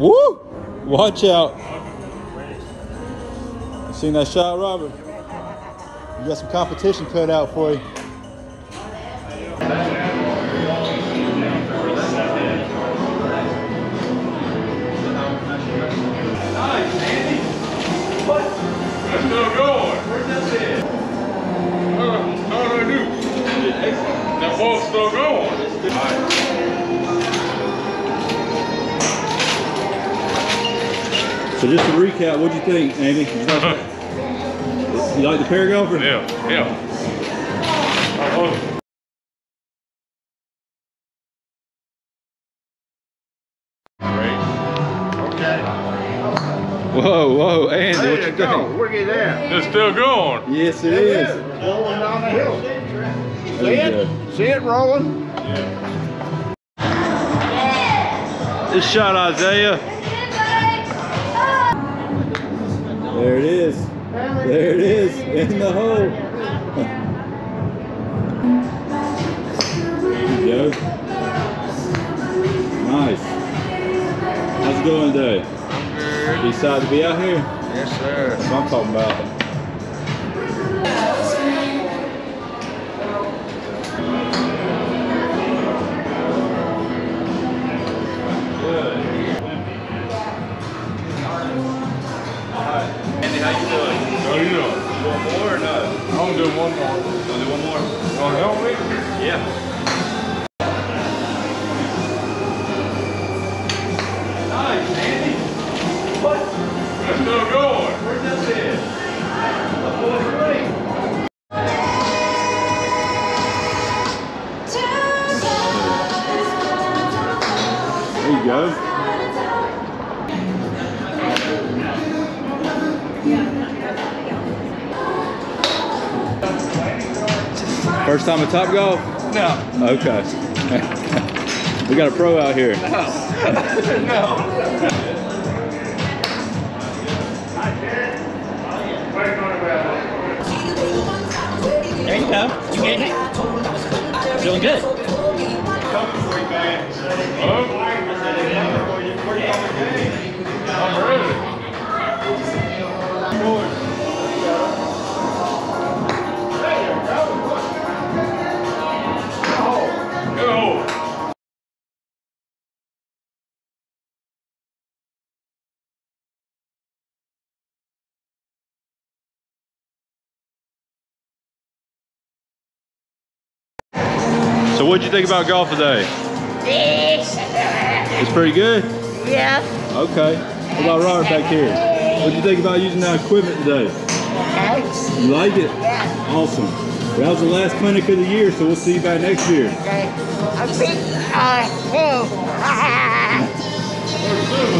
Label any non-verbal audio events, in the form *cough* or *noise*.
Woo! Watch out. Seen that shot, Robert? You got some competition cut out for you. So just to recap, what'd you think, Andy? You *laughs* like, you like the paragolfer? Yeah, yeah. I love. Whoa, whoa, Andy, what you think? Look at that. It's still going. Yes, it is. Rolling down the hill. See it? See it rolling? This shot, Isaiah. There it is. There it is in the hole. *laughs* There you go. Nice. How's it going today? You excited to be out here? Yes, sir. That's what I'm talking about. Do one more. Wanna do one more? You wanna help me? Yeah. It's still going. Where's that at? There you go. First time at Topgolf? No. Okay. *laughs* we got a pro out here. No. *laughs* no. There you go. You getting it? Feeling good. So what'd you think about golf today? It's pretty good? Yeah. Okay. What about Robert back here? What'd you think about using that equipment today? Okay. You like it? Yeah. Awesome. That was the last clinic of the year, so we'll see you back next year. Okay. I think, uh, oh. *laughs* *laughs*